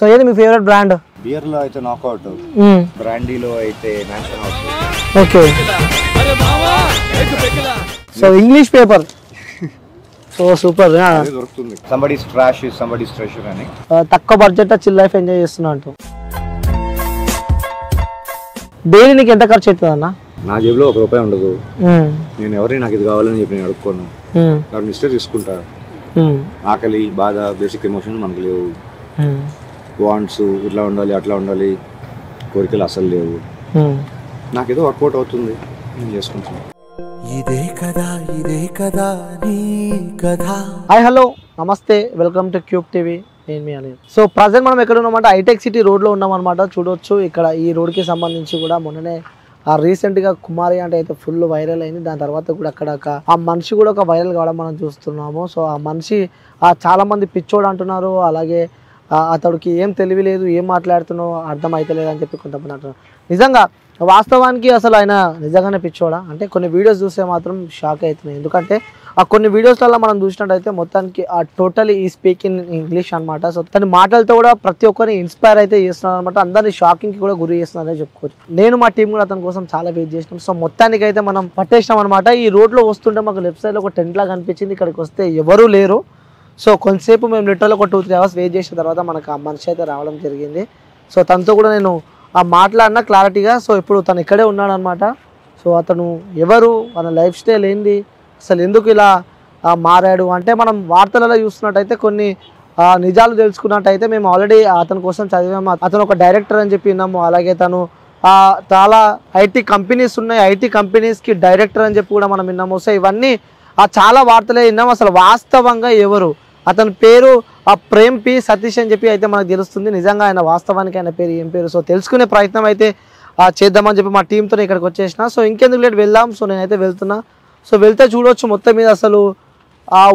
So ఏది మీ favourite brand బియర్లో అయితే నాకౌట్ బ్రాండీలో అయితే okay. So English paper so super దొరుకుతుంది. సంబడి ట్రాష్ సంబడి ట్రెషర్ అని. తక్కువ బడ్జెట్ చిల్ లైఫ్ ఎంజాయ్ చేస్తున్నా అంటూ. డైలీ నీకు ఎంత ఖర్చు అవుతుంది అన్న? నా జేబులో ఒక రూపాయి ఉండదు. నేను ఎవరైనా నాకు ఇది కావాలని చెప్పి నేను అడుక్కోను. నాకు ఇస్తే తీసుకుంటా. ఆకలి బాధ బేసిక్ ఎమోషన్ మనకు లేవు. వాంట్స్ ఇట్లా ఉండాలి అట్లా ఉండాలి కోరికలు అసలు లేవు. నాకేదో వర్కౌట్ అవుతుంది నేను చేసుకుంటాను ఇదే కదా ఇదే కదా నీ కథ హాయ్ హలో నమస్తే. వెల్కమ్ టు క్యూబ్ టీవీ నేను మీ అనిల్. సో ప్రజెంట్ మనం ఎక్కడ ఉన్నామంటే హైటెక్ సిటీ రోడ్లో ఉన్నామన్నమాట చూడొచ్చు. ఇక్కడ ఈ రోడ్కి సంబంధించి కూడా మొన్ననే ఆ రీసెంట్గా కుమారి అంటే అయితే ఫుల్ వైరల్ అయింది. దాని తర్వాత కూడా అక్కడ ఒక ఆ మనిషి కూడా ఒక వైరల్ కావడం మనం చూస్తున్నాము. సో ఆ మనిషి ఆ చాలా మంది పిచ్చోడు అంటున్నారు. అలాగే అతడికి ఏం తెలివి లేదు ఏం మాట్లాడుతున్నావు అర్థం అవుతలేదు అని చెప్పి కొంతమంది అంటున్నారు. నిజంగా వాస్తవానికి అసలు ఆయన నిజంగానే పిచ్చోడా? అంటే కొన్ని వీడియోస్ చూస్తే మాత్రం షాక్ అవుతున్నాయి ఎందుకంటే ఆ కొన్ని వీడియోస్లలో మనం చూసినట్టయితే మొత్తానికి ఆ టోటలీ ఈ స్పీక్ ఇన్ ఇంగ్లీష్ అనమాట సో తన మాటలతో కూడా ప్రతి ఒక్కరిని ఇన్స్పైర్ అయితే చేస్తున్నారు అనమాట అందరినీ షాకింగ్కి కూడా గురి చేస్తున్నారని చెప్పుకోవచ్చు. నేను మా టీం కూడా అతని కోసం చాలా వెయిట్ చేసినాం. సో మొత్తానికి అయితే మనం పట్టేసినాం అనమాట ఈ రోడ్లో వస్తుంటే మాకు లెఫ్ట్ సైడ్లో ఒక టెంట్ లాగా కనిపించింది. ఇక్కడికి వస్తే ఎవరూ లేరు. సో కొంతసేపు మేము లిటర్లో ఒక టూ త్రీ అవర్స్ వెయిట్ చేసిన తర్వాత మనకు ఆ మనిషి అయితే రావడం జరిగింది. సో తనతో కూడా నేను ఆ మాట్లాడిన క్లారిటీగా సో ఇప్పుడు తను ఇక్కడే ఉన్నాడనమాట సో అతను ఎవరు మన లైఫ్ స్టైల్ ఏంది అసలు ఎందుకు ఇలా మారాడు అంటే మనం వార్తలలో చూస్తున్నట్టయితే కొన్ని నిజాలు తెలుసుకున్నట్టయితే మేము ఆల్రెడీ అతని కోసం చదివాము. అతను ఒక డైరెక్టర్ అని చెప్పి విన్నాము. అలాగే తను చాలా ఐటీ కంపెనీస్ ఉన్నాయి. ఐటీ కంపెనీస్కి డైరెక్టర్ అని చెప్పి కూడా మనం విన్నాము. సో ఇవన్నీ ఆ చాలా వార్తలే విన్నాము. అసలు వాస్తవంగా ఎవరు అతని పేరు ఆ ప్రేమ్ పి సతీష్ అని చెప్పి అయితే మనకు తెలుస్తుంది. నిజంగా ఆయన వాస్తవానికి ఆయన పేరు ఏం పేరు. సో తెలుసుకునే ప్రయత్నం అయితే చేద్దామని చెప్పి మా టీంతో ఇక్కడికి వచ్చేసిన. సో ఇంకెందుకు లేట్ వెళ్దాం. సో నేనైతే వెళ్తున్నా. సో వెళ్తే చూడవచ్చు మొత్తం మీద అసలు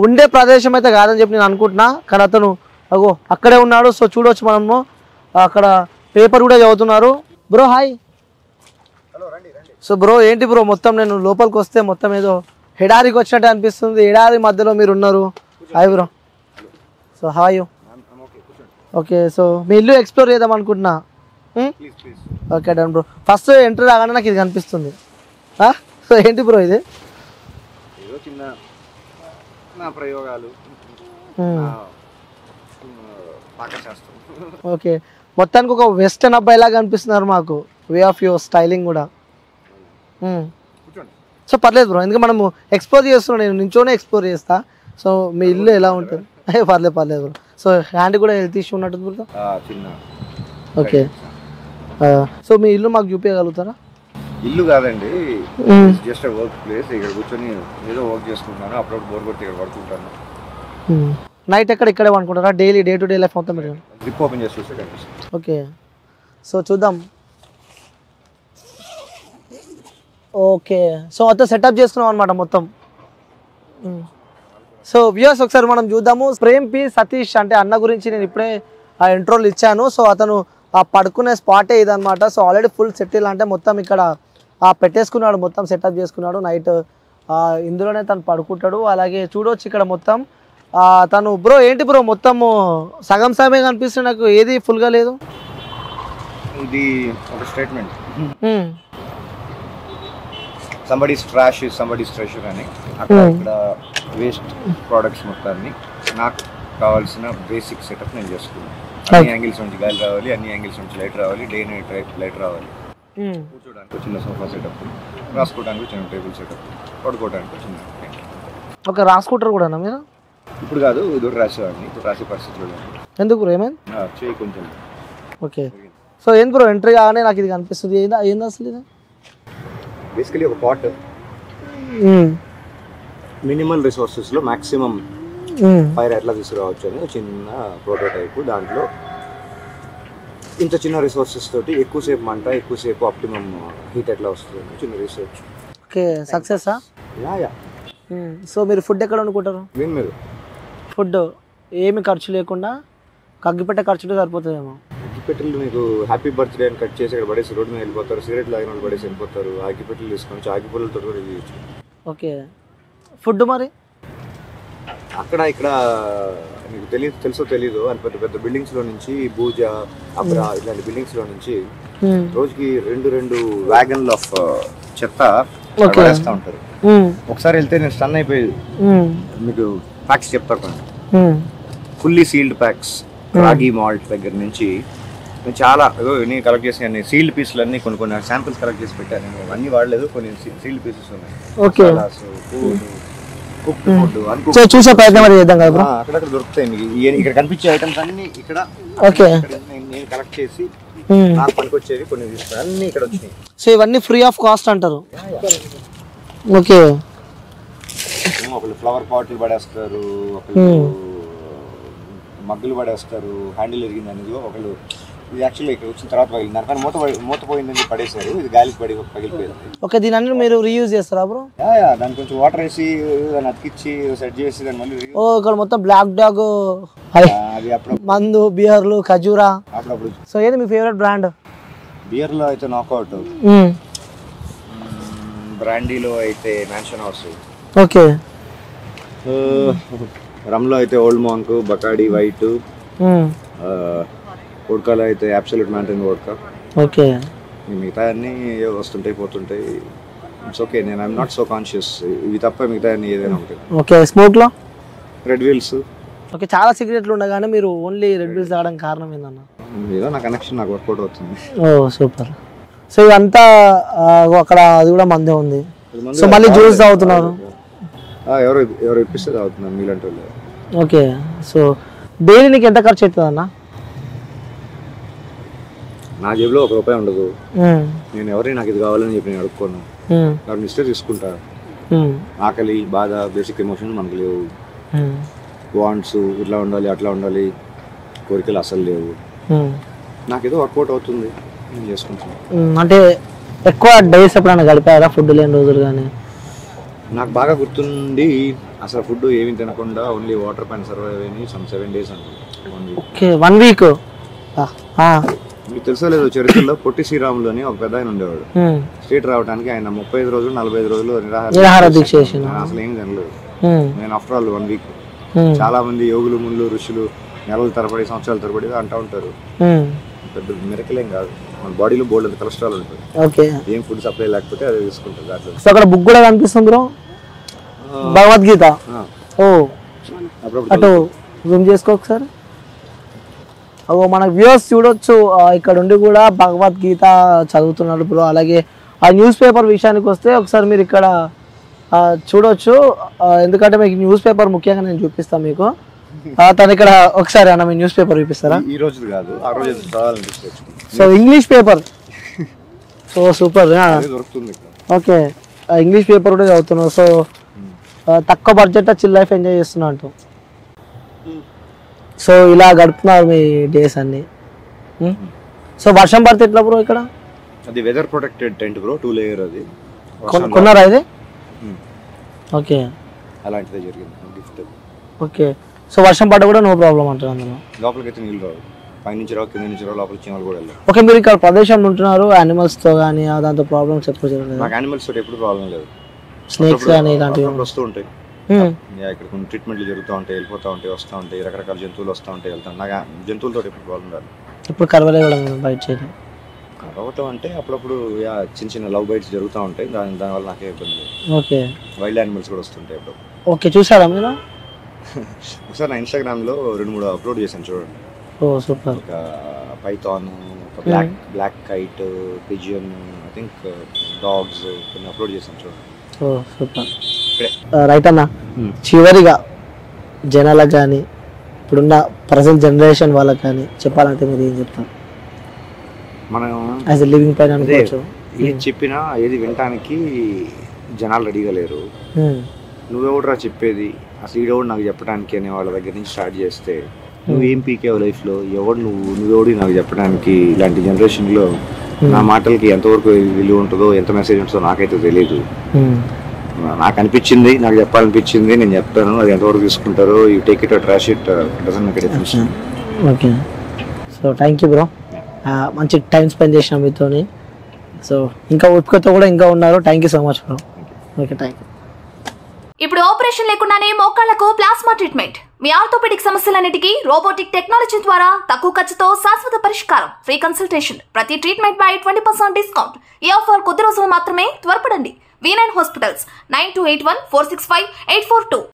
ఉండే ప్రదేశం అయితే కాదని చెప్పి నేను అనుకుంటున్నా. కానీ అతను అగో అక్కడే ఉన్నాడు. సో చూడవచ్చు మనము. అక్కడ పేపర్ కూడా చదువుతున్నారు. Bro hi. సో బ్రో ఏంటి బ్రో? మొత్తం నేను లోపలికి వస్తే మొత్తం ఏదో ఎడారికి వచ్చినట్టు అనిపిస్తుంది. ఎడారి మధ్యలో మీరు ఉన్నారు. Hi bro. So hi okay so మీ ఇల్లు ఎక్స్ప్లోర్ చేద్దాం అనుకుంటున్నా. Okay done bro first enter రాగానే నాకు ఇది కనిపిస్తుంది? సో ఏంటి బ్రో ఇది? నా ప్రయోగాలు. ఓకే మొత్తానికి ఒక వెస్టర్న్ అబ్బాయి లాగా అనిపిస్తున్నారు మాకు. వే ఆఫ్ యువర్ స్టైలింగ్ కూడా. సో పర్లేదు బ్రో ఎందుకంటే మనము ఎక్స్ప్లోర్ చేస్తున్నాం. నేను నించోనే ఎక్స్ప్లోర్ చేస్తా. సో మీ ఇల్లు ఎలా ఉంటుంది? పర్లేదు పర్లేదు బ్రో. సో హ్యాండ్ కూడా హెల్త్ ఇష్యూ ఉన్నట్టుంది బ్రో? ఆ, చిన్న. ఓకే. సో మీ ఇల్లు మాకు చూపించగలుగుతారా? ఇల్లు కాదండి. జస్ట్ వర్క్ ప్లేస్ ఇక్కడ కూర్చొని ఏదో వర్క్ చేసుకుంటున్నాను. అప్పుడప్పుడు బోర్ కొట్టి ఇక్కడ పడుకుంటాను. నైట్ ఎక్కడ ఇక్కడే అనుకుంటారా daily day to day life మొత్తం మీరు జిప్ ఓపెన్ చేసి చూస్తే కనిపిస్తుంది. ఓకే. సో చూద్దాం. ఓకే. సో మొత్తం సెటప్ చేసుకున్నాం అనమాట మొత్తం. సో వ్యూస్ ఒకసారి మనం చూద్దాము. ప్రేమ్ పి సతీష్ అంటే అన్న గురించి నేను ఇప్పుడే ఆ ఇంట్రోలు ఇచ్చాను. సో అతను ఆ పడుకునే స్పాటే ఇదనమాట సో ఆల్రెడీ ఫుల్ సెటిల్ అంటే మొత్తం ఇక్కడ ఆ పెట్టేసుకున్నాడు మొత్తం సెటప్ చేసుకున్నాడు. నైట్ ఇందులోనే తను పడుకుంటాడు. అలాగే చూడొచ్చు ఇక్కడ మొత్తం. ఆ, తను బ్రో ఏంటి బ్రో మొత్తము సగం సగమే కనిపిస్తుంది నాకు. ఏది ఫుల్గా లేదు? ఇది ఒక స్టేట్మెంట్ ట్రెషర్ అని. అక్కడ ఇక్కడ వేస్ట్ ప్రోడక్ట్స్ మొత్తాన్ని నాకు కావాల్సిన బేసిక్ సెటప్ నేను చేసుకున్నాను. అన్ని యాంగిల్స్ నుంచి గాలి రావాలి అన్ని యాంగిల్స్ నుంచి లైట్ రావాలి డే నైట్ లైట్ రావాలి. మ్మ్. కూర్చోడానికి చిన్న సోఫా సెటప్ రాసుకోవడానికి చిన్న టేబుల్ సెటప్ పడుకోవడానికి చిన్న. ఒక రాసుకుంటారు కూడా మీరు? ఇప్పుడు కాదు ఇది రాసేవాడిని ఇప్పుడు రాసే పరిస్థితులు. ఎందుకు బ్రో ఏమైంది? చేయి కొంచెం. ఓకే. సో ఏంది బ్రో ఎంట్రీ కాగానే నాకు ఇది కనిపిస్తుంది. ఏందా ఏంది అసలు ఇది? బేసికలీ ఒక పాట్ మినిమల్ రిసోర్సెస్లో మాక్సిమం ఫైర్ ఎట్లా తీసుకురావచ్చు అని ఒక చిన్న ప్రోటోటైప్ దాంట్లో ఇంత చిన్న రిసోర్సెస్ తోటి ఎక్కువసేపు మంట ఎక్కువసేపు ఆప్టిమమ్ హీట్ ఎట్లా వస్తుంది చిన్న రీసెర్చ్. ఓకే సక్సెసా యా యా. సో మీరు ఫుడ్ ఎక్కడ వండుకుంటారు? విన్ మీరు ఫుడ్ ఏమి ఖర్చు లేకుండా కగ్గిపెట్టే ఖర్చుతో సరిపోతుందేమో. అగ్గిపెట్టెలు మీకు హ్యాపీ బర్త్డే అని కట్ చేసి ఇక్కడ పడేసి రోడ్డు మీద వెళ్ళిపోతారు సిగరెట్ లాగిన వాళ్ళు పడేసి వెళ్ళిపోతారు. అగ్గిపెట్టెలు తీసుకొని అగ్గిపుల్లలతో కూడా ఓకే. ఫుడ్ మరి? అక్కడ ఇక్కడ మీకు తెలియదు తెలుసో తెలీదు అని పెద్ద పెద్ద బిల్డింగ్స్లో నుంచి భూజ అబ్రా ఇలాంటి బిల్డింగ్స్లో నుంచి రోజుకి రెండు రెండు వ్యాగన్లు ఆఫ్ చెత్త Okay. పడేస్తా ఉంటారు. ఒకసారి వెళ్తే నేను స్టన్ అయిపోయి ఉమ్, మీకు ప్యాక్స్ చెప్తా కొన్ని fully sealed packs ragi malt దగ్గర నుంచి నేను చాలా నేను కలెక్ట్ చేసిన అన్ని సీల్డ్ పీసులు అన్ని కొన్ని కొన్ని శాంపిల్స్ కలెక్ట్ చేసి పెట్టాను. నేను అన్ని వాడలేదు కొన్ని సీల్డ్ పీసెస్ ఉన్నాయి. ఓకే. ఫుడ్ సో చూసే ప్రయత్నం మరి చేద్దాం కదా బ్రో? అక్కడక్కడ దొరుకుతాయి మీకు. ఇక్కడ కనిపించే ఐటమ్స్ అన్ని ఇక్కడ ఓకే. నేను- కలెక్ట్ చేసి. నాకు పనికొచ్చేవి కొన్ని తీసుకున్నాను అన్ని ఇక్కడ వచ్చినాయి. సో ఇవన్నీ ఫ్రీ ఆఫ్ కాస్ట్ అంటారు. ఓకే. ఒకళ్ళు ఫ్లవర్ పాట్లు పడేస్తారు ఒకళ్ళు మగ్గులు పడేస్తారు హ్యాండిల్ ఎరిగింది అనేది ఒకళ్ళు ఇది యాక్చువల్లీ ఇక్కడ వచ్చిన తర్వాత పగిలింది. దానిపైన మూత పడి- మూత పోయిందని పడేశారు. ఇది గాలికి పడి పగిలిపోయింది. ఓకే దీని అన్ని మీరు రీయూజ్ చేస్తారా బ్రో యా, దాన్ని కొంచెం వాటర్ వేసి దాన్ని అతికిచ్చి సెట్ చేసి దాన్ని మళ్ళీ ఓ ఇక్కడ మొత్తం బ్లాక్ డాగ్ అది అప్పుడు మందు బియర్లు ఖజూరా. అప్పుడప్పుడు సో ఏది మీ ఫేవరెట్ బ్రాండ్ బియర్లో అయితే నాకౌట్ బ్రాండీలో అయితే మ్యాన్షన్ హౌస్ ఓకే. రమ్లో అయితే ఓల్డ్ మాంక్ బకాడి వైట్ ఉడకలో అయితే అబ్సల్యూట్ మ్యాంటైన్ ఉడక ఓకే. మిగతా అన్నీ వస్తుంటాయి పోతుంటాయి. ఇట్స్ ఓకే నేను ఐఎమ్ నాట్ సో కాన్షియస్ ఇవి తప్ప మిగతా అన్ని ఏదైనా ఒకటి ఓకే స్మోక్లో రెడ్ వీల్స్ ఓకే చాలా సిగరెట్లు ఉండగానే మీరు ఓన్లీ రెడ్ బిల్స్ తాగడానికి కారణం ఏందన్న? ఏదో నా కనెక్షన్ నాకు వర్కౌట్ అవుతుంది. ఓ సూపర్. సో ఇదంతా అక్కడ అది కూడా మందే ఉంది. సో మళ్ళీ జ్యూస్ తాగుతున్నారు. ఎవరు ఎవరు ఇప్పిస్తే తాగుతున్నారు మీలాంటి వాళ్ళు. ఓకే సో డైలీ నీకు ఎంత ఖర్చు అవుతుంది అన్న నా జేబులో ఒక రూపాయి ఉండదు. నేను ఎవరైనా నాకు ఇది కావాలని చెప్పి నేను అడుక్కోను. నాకు ఇస్తే తీసుకుంటా. ఆకలి బాధ బేసిక్ ఎమోషన్ మనకు లేవు. వాంట్స్ ఇట్లా ఉండాలి అట్లా ఉండాలి. కోరికలు అసలు లేవు. నాకేదో వర్కౌట్ అవుతుంది. నేను చేసుకుంటాను అంటే ఎక్కువ డేస్ ఎప్పుడైనా గడిపారా? ఫుడ్ లేని రోజులు కానీ నాకు బాగా గుర్తుంది అసలు ఫుడ్ ఏమి తినకుండా ఓన్లీ వాటర్ పైన సర్వైవ్ అయినాయి. Some seven days week okay one week మీకు తెలుసో లేదో చరిత్రలో పొట్టి శ్రీరాములు అని ఒక పెద్ద ఆయన ఉండేవాడు. స్టేట్ రావడానికి ఆయన ముప్పై ఐదు రోజులు నలభై ఐదు రోజులు నిరాహార దీక్ష అసలు ఏం తినలేదు నేను ఆఫ్టర్ ఆల్ వన్ వీక్ చాలా మంది యోగులు ముళ్ళు ఋషులు నెలల తరబడి సంవత్సరాల తరబడి అంటూ ఉంటారు. పెద్ద మిరకలేం కాదు. మన బాడీలో బోల్డ్ అంత కొలెస్ట్రాల్ ఉంటుంది. ఓకే. ఏం ఫుడ్ సప్లై లేకపోతే అది తీసుకుంటుంది దాంట్లో. సో అక్కడ బుక్ కూడా కనిపిస్తుంది బ్రో. భగవద్గీత. ఓ. అటు జూమ్ చేసుకో ఒకసారి. మన వ్యూవర్స్ చూడొచ్చు. ఇక్కడ ఉండి కూడా భగవద్గీత చదువుతున్నాడు బ్రో. అలాగే ఆ న్యూస్ పేపర్ విషయానికి వస్తే ఒకసారి మీరు ఇక్కడ చూడొచ్చు. ఎందుకంటే మీకు న్యూస్ పేపర్ ముఖ్యంగా నేను చూపిస్తాను మీకు. తను ఇక్కడ ఒకసారి అన్న మీ న్యూస్ పేపర్ చూపిస్తారా? ఈ రోజు కాదు. ఆ రోజు so English paper. So super. Okay. English paper కూడా చదువుతున్నావు. సో తక్కువ బడ్జెట్ చిల్ లైఫ్ ఎంజాయ్ చేస్తున్నా అంటూ సో ఇలా గడుపుతున్నారు మీ డేస్ అన్ని. సో వర్షం పడితే ఎట్లా బ్రో ఇక్కడ? అది weather protected tent bro two layer అది. కొన్- కొన్నారా ఇది. ఓకే. అలాంటిదే జరిగింది గిఫ్ట్ ఓకే. సో వర్షం పడ్డ కూడా నో ప్రాబ్లం అంటారు అందులో? లోపలికి అయితే నీళ్ళు రావు. పైనుంచి రావు కింద నుంచి రావు లోపలికి చీమలు కూడా వెళ్ళావు. ఓకే మీరు ఇక్కడ ప్రదేశంలో ఉంటున్నారు యానిమల్స్తో కానీ దాంతో ప్రాబ్లమ్స్ ఎప్పుడు జరగలేదు? నాకు యానిమల్స్ తోటి ఎప్పుడు ప్రాబ్లం లేదు. స్నేక్స్ కానీ ఇలాంటివి? వస్తూ ఉంటాయి. ఇక్కడ కొన్ని ట్రీట్మెంట్లు జరుగుతూ ఉంటాయి వెళ్ళిపోతూ ఉంటాయి వస్తూ ఉంటాయి రకరకాల జంతువులు వస్తూ ఉంటాయి వెళ్తాను. నాకు జంతువులతో ఎప్పుడు ప్రాబ్లం రాదు ఇప్పుడు కరవలే కూడా బయట చేయడం? కరవటం అంటే అప్పుడప్పుడు యా చిన్న చిన్న లవ్ బైట్స్ జరుగుతూ ఉంటాయి దాని దానివల్ల నాకే ఇబ్బంది ఓకే. వైల్డ్ యానిమల్స్ కూడా వస్తుంటాయి అప్పుడు ఓకే చూసారా మీరు? ఒకసారి నా ఇన్స్టాగ్రామ్లో రెండు మూడు అప్లోడ్ చేశాను చూడండి. ఓ సూపర్. ఒక పైథాన్ ఒక black black kite pigeon I think dogs కొన్ని అప్లోడ్ చేశాను చూడండి. ఓ సూపర్. రైట్ అన్న. చివరిగా జనాలకు కానీ ఇప్పుడున్న ప్రజెంట్ జనరేషన్ వాళ్ళకి కానీ చెప్పాలంటే మీరు ఏం చెప్తారు మనం యాజ్ ఎ లివింగ్ పైన అనుకోవచ్చు. ఏది చెప్పినా ఏది వినటానికి జనాలు రెడీగా లేరు. నువ్వెవడరా చెప్పేది? అసలు ఈడెవడు నాకు చెప్పడానికి అనే వాళ్ళ దగ్గర నుంచి స్టార్ట్ చేస్తే నువ్వేం పీకేవు లైఫ్లో ఎవడు నువ్వు? నువ్వెవడి నాకు చెప్పడానికి ఇలాంటి జనరేషన్లో నా మాటలకి ఎంతవరకు విలువ ఉంటుందో ఎంత మెసేజ్ ఉంటుందో నాకైతే తెలియదు. నాకు అనిపించింది నాకు చెప్పాలనిపించింది నేను చెప్తాను అది ఎంతవరకు తీసుకుంటారో you take it trash it doesn't make difference okay. So thank you bro మంచి టైం స్పెండ్ చేసిన మీతోని. సో ఇంకా ఓపికతో కూడా ఇంకా ఉన్నారు. Thank you so much bro okay thank you ఇప్పుడు ఆపరేషన్ లేకుండానే మోకాళ్ళకు ప్లాస్మా ట్రీట్మెంట్ మీ ఆర్థోపెడిక్ సమస్యలన్నిటికీ రోబోటిక్ టెక్నాలజీ ద్వారా తక్కువ ఖర్చుతో శాశ్వత పరిష్కారం. ఫ్రీ కన్సల్టేషన్ ప్రతి ట్రీట్మెంట్ పై ట్వంటీ పర్సెంట్ డిస్కౌంట్ ఈ ఆఫర్ కొద్ది రోజులు మాత్రమే త్వరపడండి. V9 Hospitals 9281 465 842.